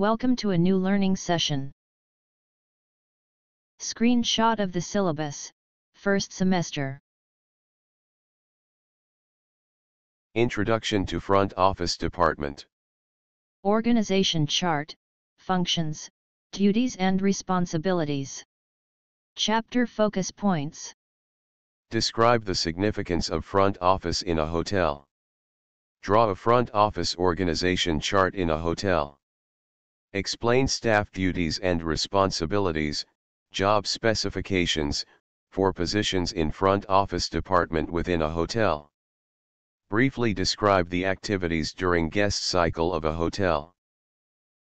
Welcome to a new learning session. Screenshot of the syllabus, first semester. Introduction to Front Office Department. Organization chart, functions, duties and responsibilities. Chapter focus points. Describe the significance of front office in a hotel. Draw a front office organization chart in a hotel. Explain staff duties and responsibilities, job specifications, for positions in front office department within a hotel. Briefly describe the activities during guest cycle of a hotel.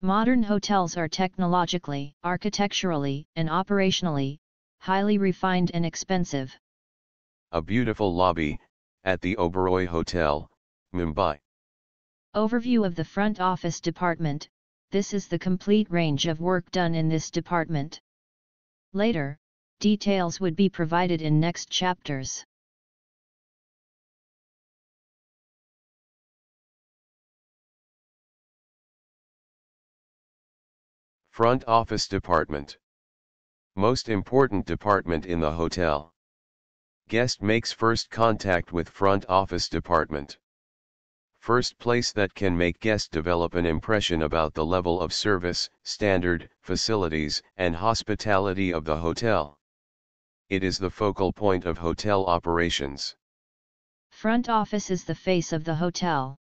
Modern hotels are technologically, architecturally, and operationally, highly refined and expensive. A beautiful lobby, at the Oberoi Hotel, Mumbai. Overview of the front office department, this is the complete range of work done in this department. Later, details would be provided in next chapters. Front Office Department. Most important department in the hotel. Guest makes first contact with front office department. First place that can make guest develop an impression about the level of service, standard, facilities, and hospitality of the hotel. It is the focal point of hotel operations. Front office is the face of the hotel.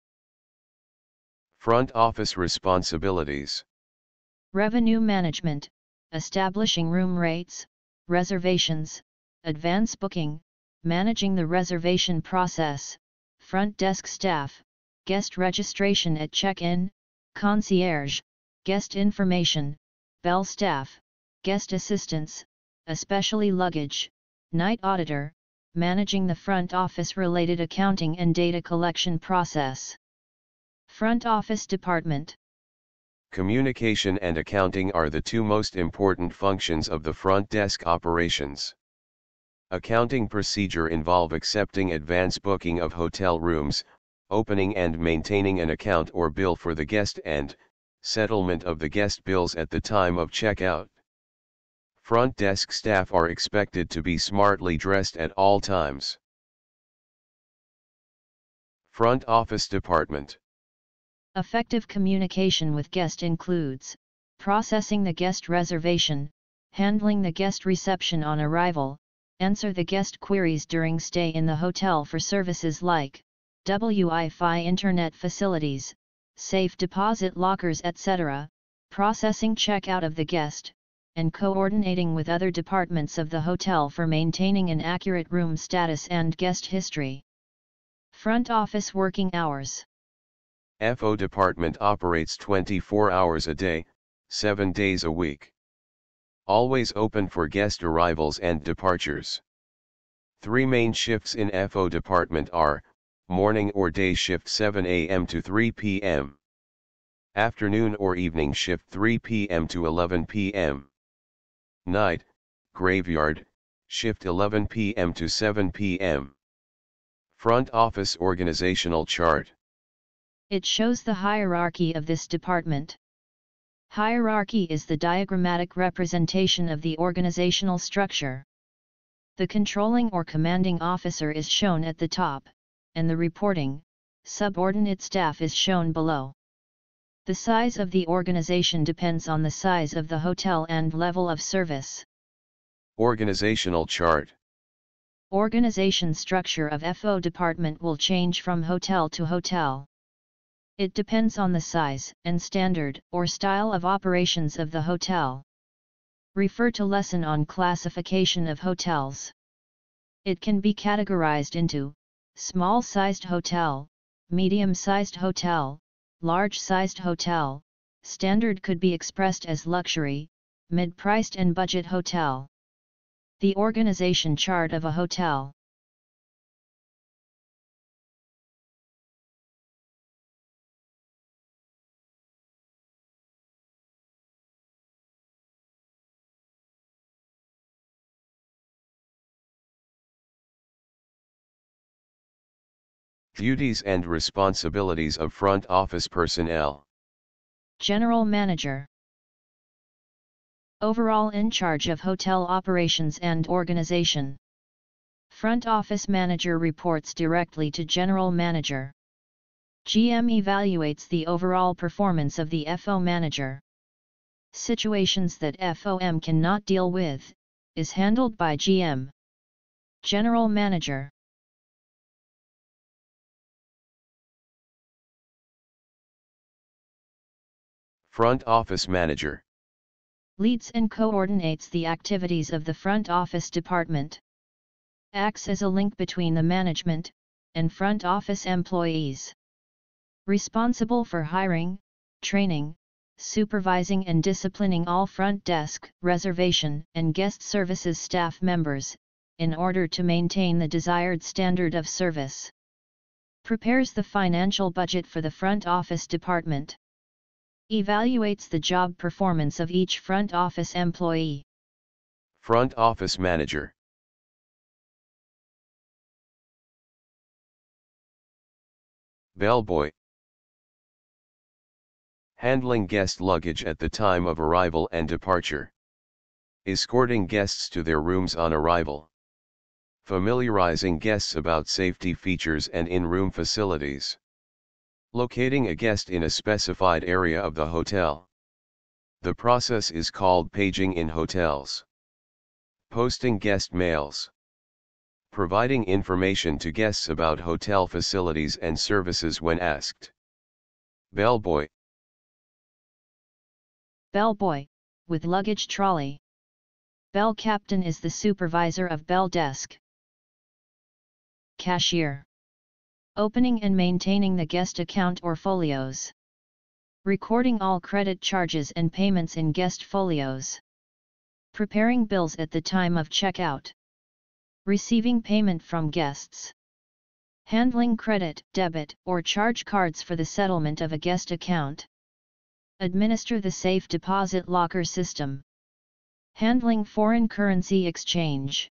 Front office responsibilities. Revenue management, establishing room rates, reservations, advance booking, managing the reservation process, front desk staff, guest registration at check-in, concierge, guest information, bell staff, guest assistance, especially luggage, night auditor, managing the front office related accounting and data collection process. Front office department Communication and accounting are the two most important functions of the front desk operations. Accounting procedure involve accepting advance booking of hotel rooms, opening and maintaining an account or bill for the guest and, settlement of the guest bills at the time of checkout. Front desk staff are expected to be smartly dressed at all times. Front Office Department Effective communication with guest includes processing the guest reservation, handling the guest reception on arrival, answer the guest queries during stay in the hotel for services like Wi-Fi internet facilities, safe deposit lockers etc., processing checkout of the guest, and coordinating with other departments of the hotel for maintaining an accurate room status and guest history. Front office working hours FO department operates 24 hours a day, 7 days a week. Always open for guest arrivals and departures. Three main shifts in FO department are, morning or day shift 7 a.m. to 3 p.m. Afternoon or evening shift 3 p.m. to 11 p.m. Night, graveyard, shift 11 p.m. to 7 p.m. Front office organizational chart. It shows the hierarchy of this department. Hierarchy is the diagrammatic representation of the organizational structure. The controlling or commanding officer is shown at the top, and the reporting, subordinate staff is shown below. The size of the organization depends on the size of the hotel and level of service. Organizational chart. Organization structure of FO department will change from hotel to hotel. It depends on the size and standard or style of operations of the hotel. Refer to lesson on classification of hotels. It can be categorized into small-sized hotel, medium-sized hotel, large-sized hotel, standard could be expressed as luxury, mid-priced and budget hotel. The organization chart of a hotel. Duties and responsibilities of front office personnel. General Manager Overall in charge of hotel operations and organization. Front Office Manager reports directly to General Manager. GM evaluates the overall performance of the FO Manager. Situations that FOM cannot deal with, is handled by GM. General Manager Front Office Manager leads and coordinates the activities of the front office department. Acts as a link between the management and front office employees. Responsible for hiring, training, supervising and disciplining all front desk, reservation and guest services staff members, in order to maintain the desired standard of service. Prepares the financial budget for the front office department. Evaluates the job performance of each front office employee. Front Office Manager Bellboy Handling guest luggage at the time of arrival and departure. Escorting guests to their rooms on arrival. Familiarizing guests about safety features and in-room facilities. Locating a guest in a specified area of the hotel. The process is called paging in hotels. Posting guest mails. Providing information to guests about hotel facilities and services when asked. Bellboy Bellboy, with luggage trolley. Bell captain is the supervisor of bell desk. Cashier. Opening and maintaining the guest account or folios. Recording all credit charges and payments in guest folios. Preparing bills at the time of checkout. Receiving payment from guests. Handling credit, debit, or charge cards for the settlement of a guest account. Administer the safe deposit locker system. Handling foreign currency exchange.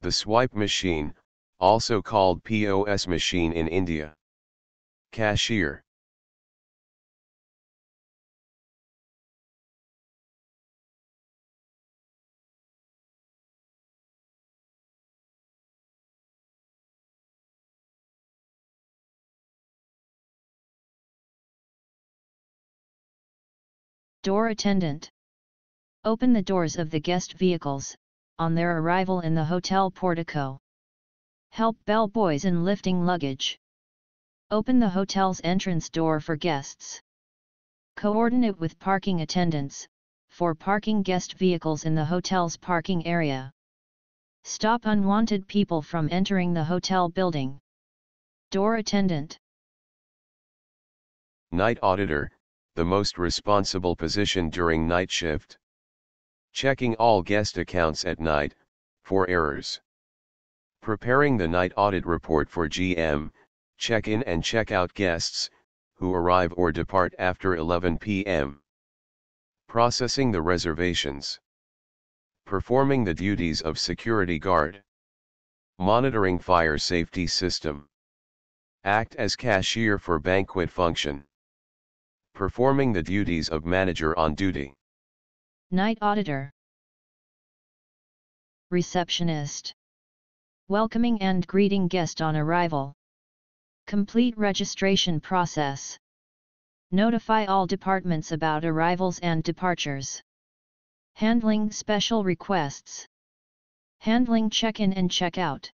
The swipe machine, also called POS machine in India. Cashier. Door attendant. Open the doors of the guest vehicles, on their arrival in the hotel portico. Help bellboys in lifting luggage. Open the hotel's entrance door for guests. Coordinate with parking attendants, for parking guest vehicles in the hotel's parking area. Stop unwanted people from entering the hotel building. Door attendant. Night auditor, the most responsible position during night shift. Checking all guest accounts at night, for errors. Preparing the night audit report for GM, check-in and check-out guests, who arrive or depart after 11 p.m. Processing the reservations. Performing the duties of security guard. Monitoring fire safety system. Act as cashier for banquet function. Performing the duties of manager on duty. Night auditor. Receptionist. Welcoming and greeting guest on arrival. Complete registration process. Notify all departments about arrivals and departures. Handling special requests. Handling check-in and check-out.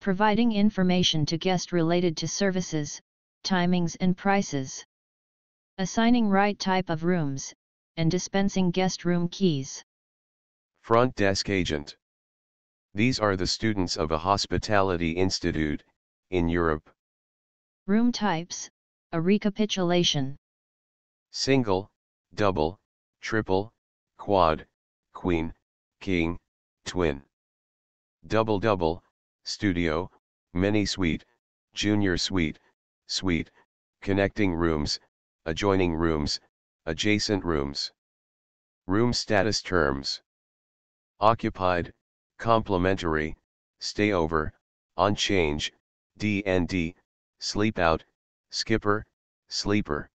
Providing information to guest related to services, timings and prices assigning right type of rooms, and dispensing guest room keys. Front Desk Agent These are the students of a hospitality institute, in Europe. Room types, a recapitulation. Single, double, triple, quad, queen, king, twin. Double double, studio, mini suite, junior suite, suite, connecting rooms, adjoining rooms, adjacent rooms. Room status terms. Occupied, complimentary, stay over, on change, DND, sleep out, skipper, sleeper.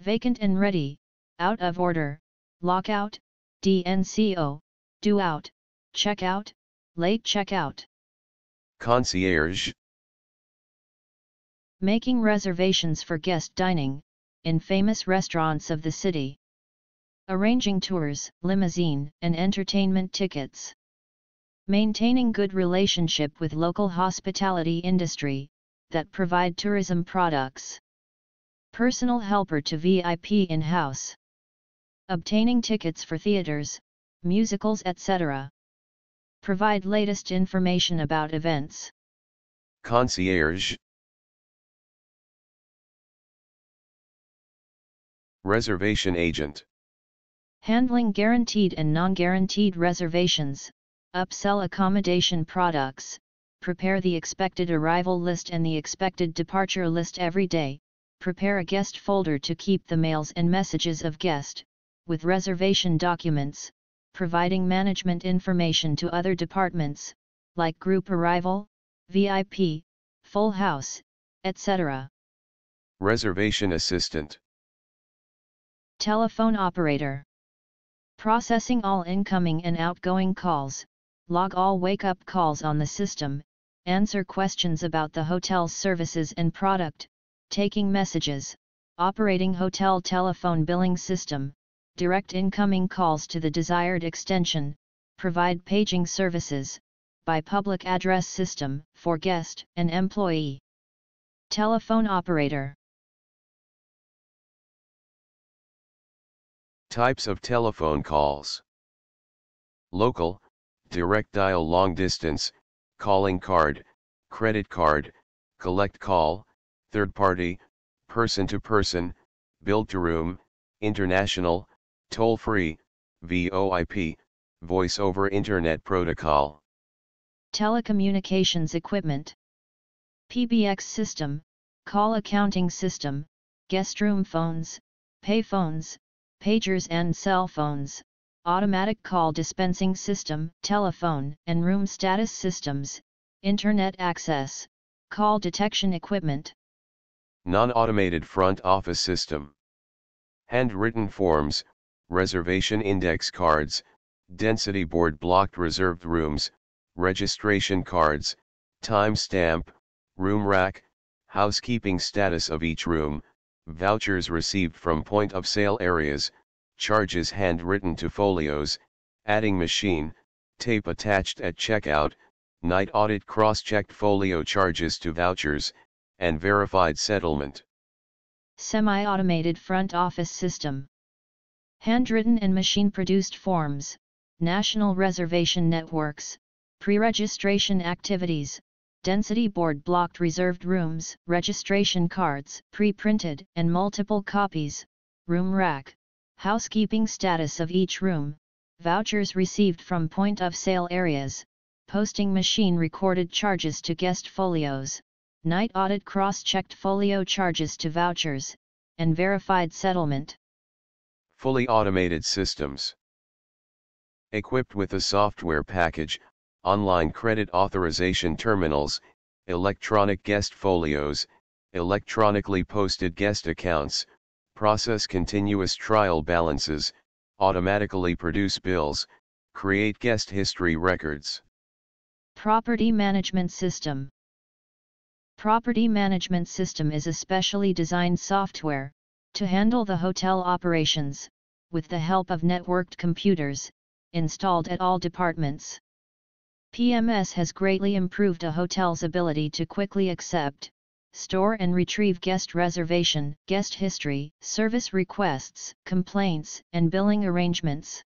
vacant and ready, out of order, lockout, DNCO, due out, checkout, late checkout. Concierge. Making reservations for guest dining, in famous restaurants of the city. Arranging tours, limousine, and entertainment tickets. Maintaining good relationship with local hospitality industry, that provide tourism products. Personal helper to VIP in-house. Obtaining tickets for theaters, musicals etc. Provide latest information about events. Concierge. Reservation agent. Handling guaranteed and non-guaranteed reservations, upsell accommodation products, prepare the expected arrival list and the expected departure list every day, prepare a guest folder to keep the mails and messages of guest, with reservation documents, providing management information to other departments, like group arrival, VIP, full house, etc. Reservation assistant. Telephone operator. Processing all incoming and outgoing calls, log all wake-up calls on the system, answer questions about the hotel's services and product, taking messages, operating hotel telephone billing system, direct incoming calls to the desired extension, provide paging services, by public address system, for guest and employee. Telephone operator. Types of telephone calls. Local, direct dial long distance, calling card, credit card, collect call, third party, person to person, billed to room, international, toll-free, VoIP, Voice over Internet Protocol. Telecommunications equipment. PBX system, call accounting system, guest room phones, payphones, pagers and cell phones, automatic call dispensing system, telephone and room status systems, internet access, call detection equipment. Non-automated front office system. Handwritten forms, reservation index cards, density board blocked reserved rooms, registration cards, time stamp, room rack, housekeeping status of each room, vouchers received from point of sale areas, charges handwritten to folios, adding machine, tape attached at checkout, night audit cross-checked folio charges to vouchers, and verified settlement. Semi-automated front office system. Handwritten and machine-produced forms, national reservation networks, pre-registration activities, density board blocked reserved rooms, registration cards, pre-printed and multiple copies, room rack, housekeeping status of each room, vouchers received from point of sale areas, posting machine recorded charges to guest folios, night audit cross-checked folio charges to vouchers, and verified settlement. Fully automated systems. Equipped with a software package, online credit authorization terminals, electronic guest folios, electronically posted guest accounts, process continuous trial balances, automatically produce bills, create guest history records. Property Management System Property Management System is a specially designed software, to handle the hotel operations, with the help of networked computers, installed at all departments. PMS has greatly improved a hotel's ability to quickly accept, store and retrieve guest reservation, guest history, service requests, complaints, and billing arrangements.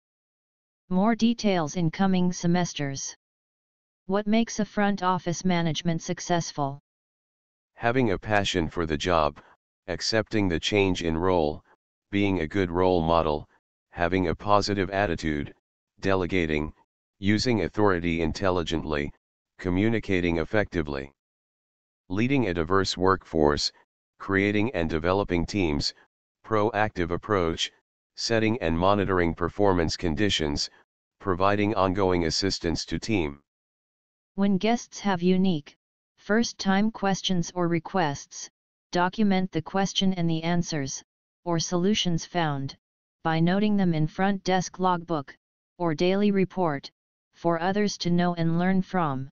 More details in coming semesters. What makes a front office management successful? Having a passion for the job, accepting the change in role, being a good role model, having a positive attitude, delegating, using authority intelligently, communicating effectively. Leading a diverse workforce, creating and developing teams, proactive approach, setting and monitoring performance conditions, providing ongoing assistance to team. When guests have unique, first time questions or requests, document the question and the answers, or solutions found, by noting them in front desk logbook, or daily report, for others to know and learn from.